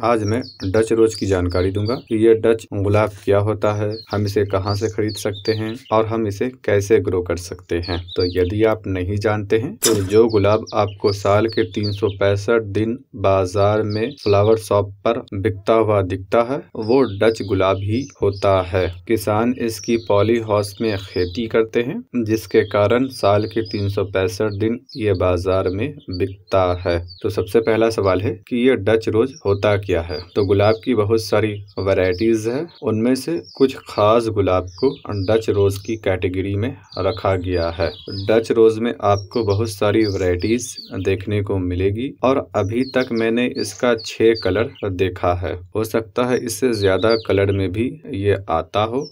आज मैं डच रोज की जानकारी दूँगा कि ये डच गुलाब क्या होता है, हम इसे कहाँ से खरीद सकते हैं और हम इसे कैसे ग्रो कर सकते हैं। तो यदि आप नहीं जानते हैं तो जो गुलाब आपको साल के तीन सौ पैंसठ दिन बाज़ार में फ्लावर शॉप पर बिकता हुआ दिखता है, वो डच गुलाब ही होता है। किसान इसकी पॉली हाउस में खेती करते हैं, जिसके कारण साल के तीन सौ पैंसठ दिन ये बाज़ार में बिकता है। तो सबसे पहला सवाल है कि ये डच रोज होता है। तो गुलाब की बहुत सारी वैरायटीज है। उनमें से कुछ खास गुलाब को डच रोज की कैटेगरी में रखा गया है। डच रोज में आपको बहुत सारी वैरायटीज देखने को मिलेगी और अभी तक मैंने इसका छह कलर देखा है। हो सकता है इससे ज़्यादा कलर में भी ये आता हो।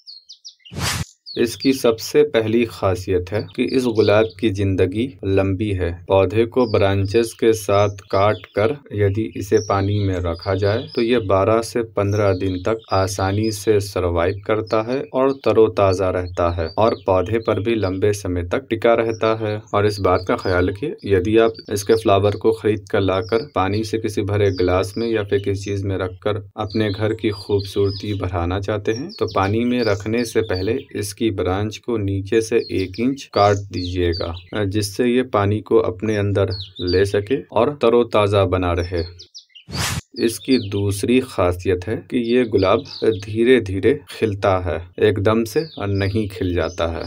इसकी सबसे पहली खासियत है कि इस गुलाब की ज़िंदगी लंबी है। पौधे को ब्रांचेस के साथ काट कर यदि इसे पानी में रखा जाए तो ये 12 से 15 दिन तक आसानी से सरवाइव करता है और तरोताजा रहता है और पौधे पर भी लंबे समय तक टिका रहता है। और इस बात का ख्याल रखिए, यदि आप इसके फ्लावर को खरीद कर लाकर पानी से किसी भरे गिलास में या फिर किसी चीज़ में रखकर अपने घर की खूबसूरती बढ़ाना चाहते हैं तो पानी में रखने से पहले इसकी की ब्रांच को नीचे से एक इंच काट दीजिएगा, जिससे ये पानी को अपने अंदर ले सके और तरोताज़ा बना रहे। इसकी दूसरी खासियत है कि ये गुलाब धीरे धीरे खिलता है, एकदम से नहीं खिल जाता है।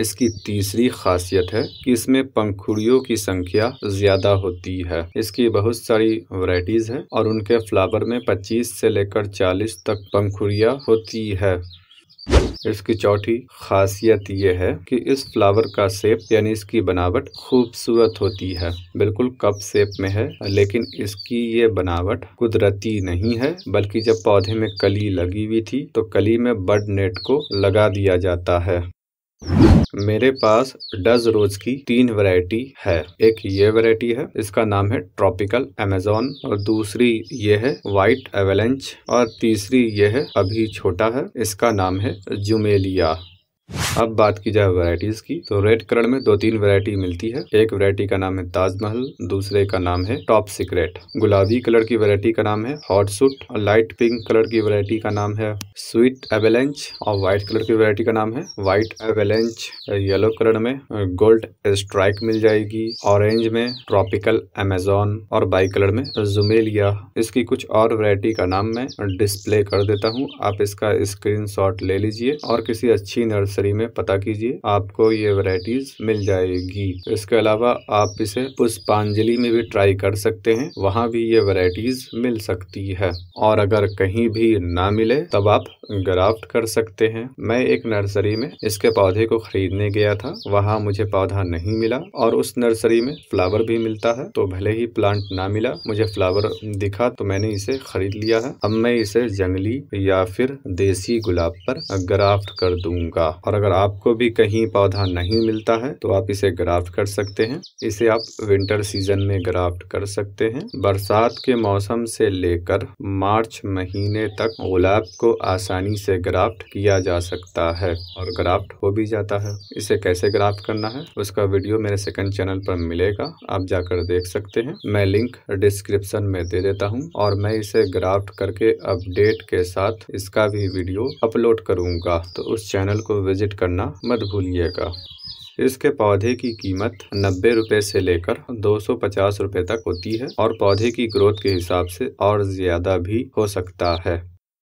इसकी तीसरी खासियत है कि इसमें पंखुड़ियों की संख्या ज़्यादा होती है। इसकी बहुत सारी वैरायटीज है और उनके फ्लावर में 25 से लेकर 40 तक पंखुड़िया होती है। इसकी चौथी खासियत ये है कि इस फ्लावर का सेप, यानी इसकी बनावट खूबसूरत होती है। बिल्कुल कप सेप में है, लेकिन इसकी ये बनावट कुदरती नहीं है, बल्कि जब पौधे में कली लगी हुई थी तो कली में बर्ड नेट को लगा दिया जाता है। मेरे पास डज रोज की तीन वैरायटी है। एक ये वैरायटी है, इसका नाम है ट्रॉपिकल अमेजोन और दूसरी ये है व्हाइट एवेलेंच और तीसरी ये है अभी छोटा है, इसका नाम है जुमेलिया। अब बात की जाए वैरायटीज की तो रेड कलर में दो तीन वैरायटी मिलती है। एक वैरायटी का नाम है ताजमहल दूसरे का नाम है टॉप सीक्रेट गुलाबी कलर की वैरायटी का नाम है हॉट सूट और लाइट पिंक कलर की वैरायटी का नाम है स्वीट एवेलेंच और व्हाइट कलर की वैरायटी का नाम है व्हाइट एवेलेंच येलो कलर में गोल्ड स्ट्राइक मिल जाएगी। ऑरेंज में ट्रॉपिकल अमेजोन और बाई कलर में जुमेलिया इसकी कुछ और वैरायटी का नाम मैं डिस्प्ले कर देता हूँ। आप इसका स्क्रीन ले लीजिए और किसी अच्छी नर्सरी नर्सरी में, पता कीजिए, आपको ये वैरायटीज मिल जाएगी। इसके अलावा आप इसे पुष्पांजलि में भी ट्राई कर सकते हैं, वहाँ भी ये वैरायटीज मिल सकती है। और अगर कहीं भी ना मिले, तब आप ग्राफ्ट कर सकते हैं। मैं एक नर्सरी में इसके पौधे को खरीदने गया था, वहाँ मुझे पौधा नहीं मिला और उस नर्सरी में फ्लावर भी मिलता है तो भले ही प्लांट ना मिला, मुझे फ्लावर दिखा तो मैंने इसे खरीद लिया है। अब मैं इसे जंगली या फिर देसी गुलाब पर ग्राफ्ट कर दूँगा। और अगर आपको भी कहीं पौधा नहीं मिलता है तो आप इसे ग्राफ्ट कर सकते हैं। इसे आप विंटर सीज़न में ग्राफ्ट कर सकते हैं। बरसात के मौसम से लेकर मार्च महीने तक गुलाब को आसानी से ग्राफ्ट किया जा सकता है और ग्राफ्ट हो भी जाता है। इसे कैसे ग्राफ्ट करना है, उसका वीडियो मेरे सेकंड चैनल पर मिलेगा। आप जाकर देख सकते हैं। मैं लिंक डिस्क्रिप्शन में दे देता हूँ और मैं इसे ग्राफ्ट करके अपडेट के साथ इसका भी वीडियो अपलोड करूँगा। तो उस चैनल को विज़िट करना मत भूलिएगा। इसके पौधे की कीमत नब्बे रुपए से लेकर दो सौ पचास रुपए तक होती है और पौधे की ग्रोथ के हिसाब से और ज़्यादा भी हो सकता है।